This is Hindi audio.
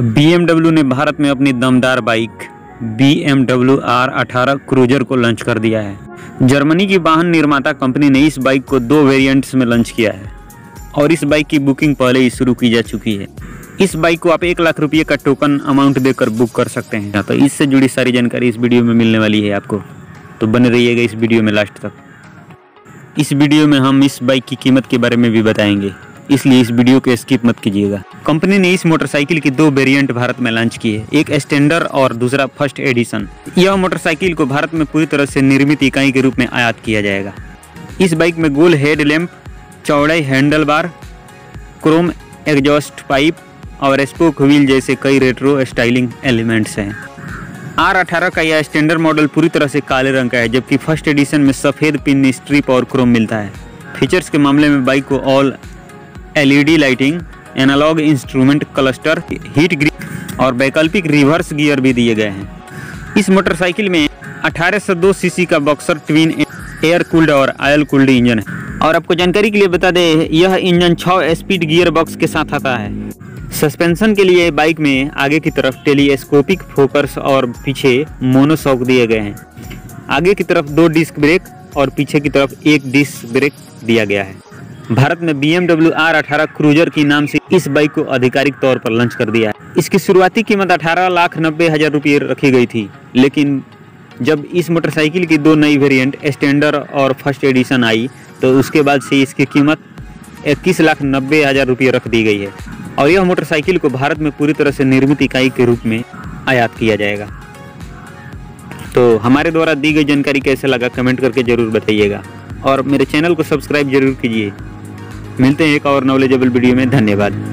बीएमडब्ल्यू ने भारत में अपनी दमदार bike B M W R अठारह क्रूजर को लॉन्च कर दिया है। जर्मनी की वाहन निर्माता कंपनी ने इस बाइक को दो वेरिएंट्स में लॉन्च किया है, और इस बाइक की बुकिंग पहले ही शुरू की जा चुकी है। इस बाइक को आप एक लाख रुपये का टोकन अमाउंट देकर बुक कर सकते हैं तो इससे जुड़ी सारी जानकारी इस वीडियो में मिलने वाली है आपको। तो बने रहिएगा इस वीडियो में लास्ट तक। इस वीडियो में हम इस बाइक की कीमत के बारे में भी बताएँगे। इसलिए इस वीडियो को स्किप मत कीजिएगा। कंपनी ने इस मोटरसाइकिल की दो वेरिएंट भारत में लॉन्च की है। एक स्टैंडर्ड और दूसरा फ़र्स्ट एडिशन यह मोटरसाइकिल को भारत में पूरी तरह से निर्मित इकाई के रूप में आयात किया जाएगा। इस बाइक में गोल हेड लैम्प चौड़ाई handle bar chrome exhaust pipe और स्पोक व्हील जैसे कई रेट्रो स्टाइलिंग एलिमेंट्स हैं। आर अठारह का यह स्टैंडर्ड मॉडल पूरी तरह से काले रंग का है, जबकि फ़र्स्ट एडिशन में सफ़ेद पिन स्ट्रिप और क्रोम मिलता है। फीचर्स के मामले में बाइक को all LED lighting, analog instrument, cluster, heat grip और वैकल्पिक रिवर्स गियर भी दिए गए हैं। इस मोटरसाइकिल में 1802 सीसी का बॉक्सर, ट्विन, एयर कूल्ड और आयल कूल्ड इंजन है। और आपको जानकारी के लिए बता दें, यह इंजन 6 स्पीड गियर बॉक्स के साथ आता है। सस्पेंशन के लिए बाइक में आगे की तरफ़ टेलीस्कोपिक फोकस और पीछे मोनोसॉक दिए गए हैं। आगे की तरफ़ दो डिस्क ब्रेक और पीछे की तरफ़ एक डिस्क ब्रेक दिया गया है। भारत में बी एमडब्ल्यू आर अठारह क्रूजर की नाम से इस बाइक को आधिकारिक तौर पर लॉन्च कर दिया है। इसकी शुरुआती कीमत अठारह लाख नब्बे हज़ार रुपये रखी गई थी, लेकिन जब इस मोटरसाइकिल की दो नई वेरिएंट स्टैंडर्ड और फ़र्स्ट एडिशन आई तो उसके बाद से इसकी कीमत इक्कीस लाख नब्बे हज़ार रुपये रख दी गई है। और यह मोटरसाइकिल को भारत में पूरी तरह से निर्मित इकाई के रूप में आयात किया जाएगा। तो हमारे द्वारा दी गई जानकारी कैसे लगा, कमेंट करके ज़रूर बताइएगा। और मेरे चैनल को सब्सक्राइब ज़रूर कीजिए। मिलते हैं एक और नॉलेजेबल वीडियो में। धन्यवाद।